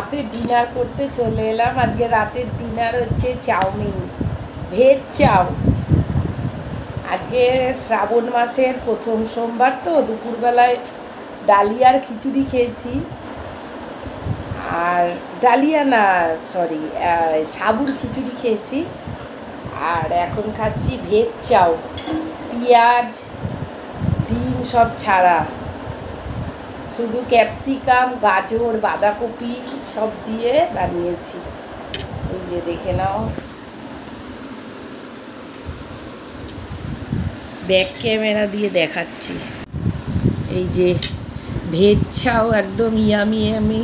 রাতে ডিনার করতে চলে এলাম। আজকে রাতের ডিনার হচ্ছে চাউমিন, ভেজ চাউ। আজকে শ্রাবণ মাসের প্রথম সোমবার তো, দুপুরবেলায় ডালিয়ার খিচুড়ি খেয়েছি। আর ডালিয়া না সরি সাবুর খিচুড়ি খেয়েছি। আর এখন খাচ্ছি ভেজ চাউ। পেঁয়াজ, ডিম সব ছাড়া। শুধু ক্যাপসিকাম, গাজর, বাঁধাকপি সব দিয়ে বানিয়েছি। এই যে দেখে নাও। ব্যাক ক্যামেরা দিয়ে দেখাচ্ছি। এই যে ভেজ ছাও একদম ইয়ামি আমি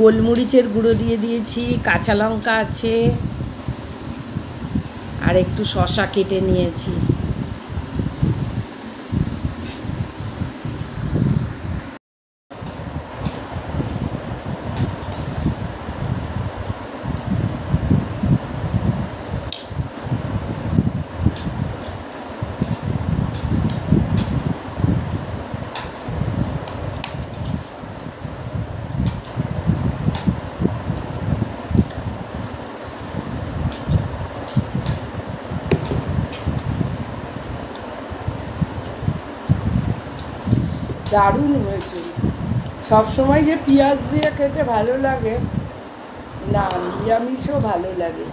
গোলমরিচের গুঁড়ো দিয়ে দিয়েছি, কাঁচা লঙ্কা আছে, আর একটু শশা কেটে নিয়েছি। দারুণ হয়েছে। সবসময় যে পেঁয়াজ দিয়ে খেতে ভালো লাগে, না, নিরামিষও ভালো লাগে।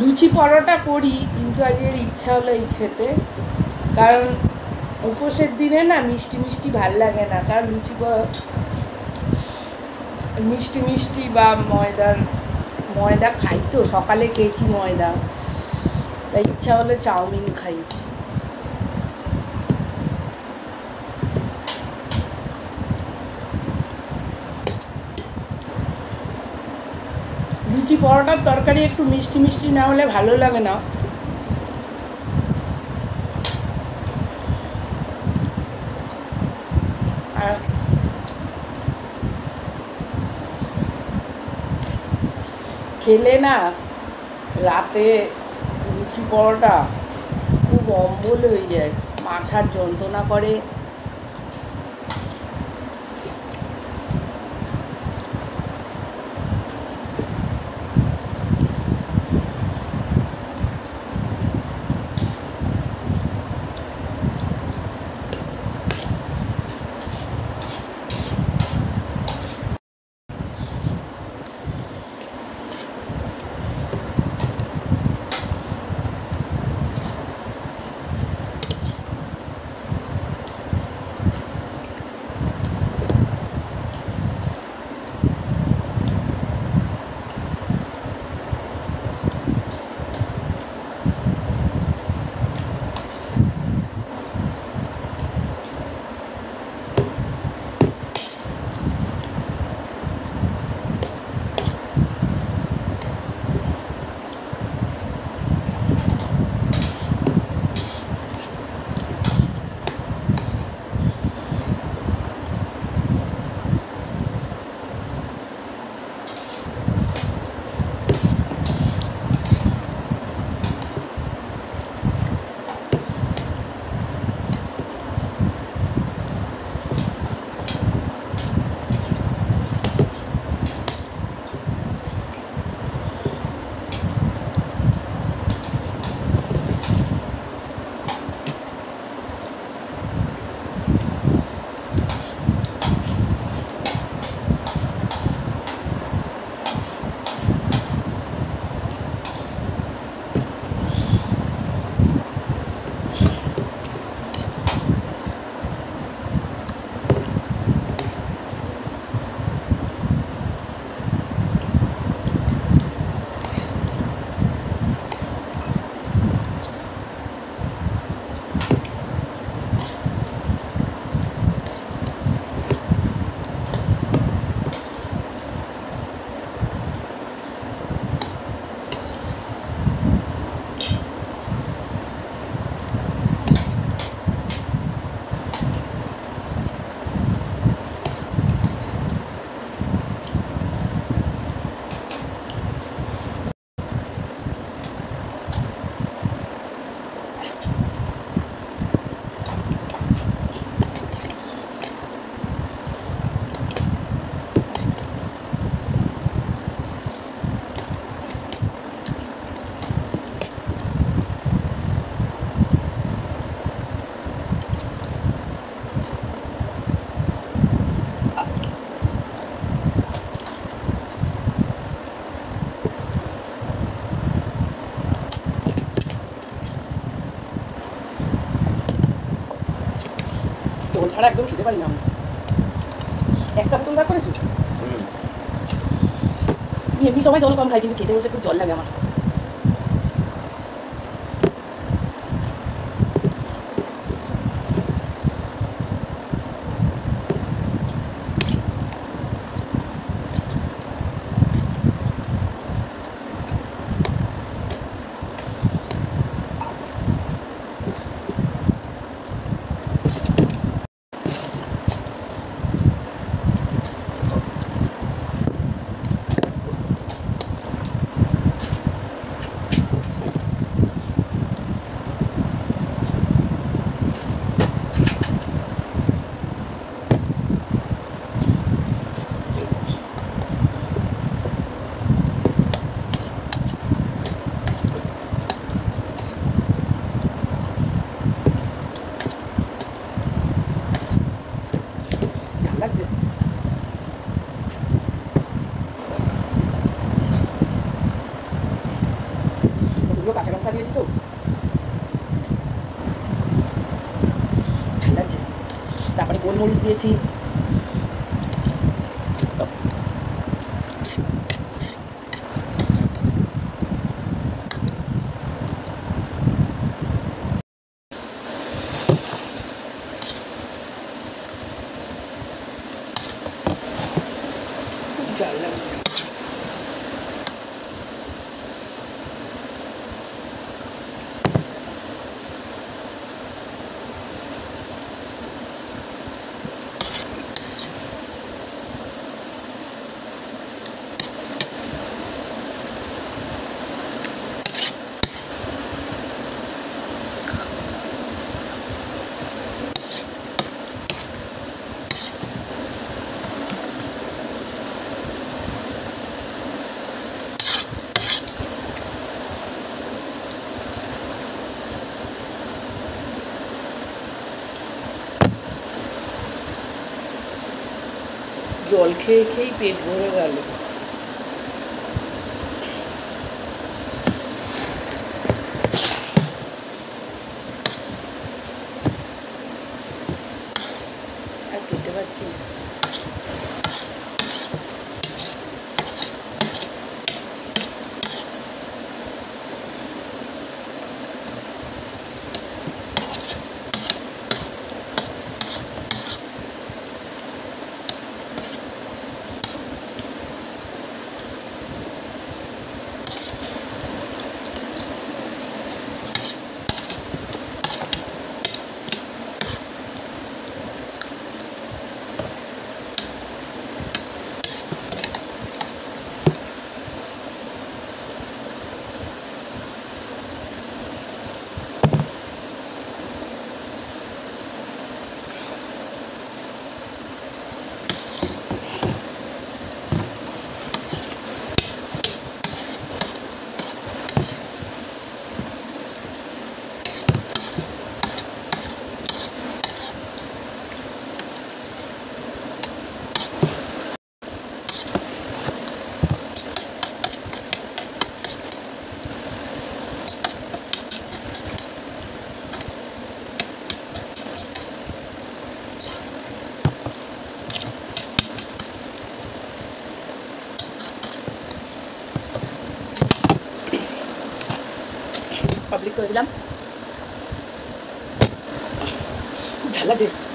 লুচি পরোটা করি কিন্তু ইচ্ছা হলো এই খেতে। কারণ উপোসের দিনে না মিষ্টি মিষ্টি ভালো লাগে না। কারণ লুচি মিষ্টি মিষ্টি বা ময়দার ময়দা খাই তো, সকালে খেয়েছি ময়দা। তাই ইচ্ছা হলো চাউমিন খাই। লুচি পরোটার তরকারি একটু মিষ্টি মিষ্টি না হলে ভালো লাগে না। খেলে না রাতে লুচি পরোটা খুব অম্বল হয়ে যায় মাথার যন্ত্রণা করে। ছাড়া একদম খেতে পারি না একটা বোতল করেছি? এমনি সময় জল কম খাই কিন্তু খেতে বসে খুব জল লাগে আমার। গোলমরিচ দিয়েছি। জল খেয়ে খেয়েই পেট ভরে গেল। আর খেতে পারছি না। করে দিলাম। ঝাল লাগছে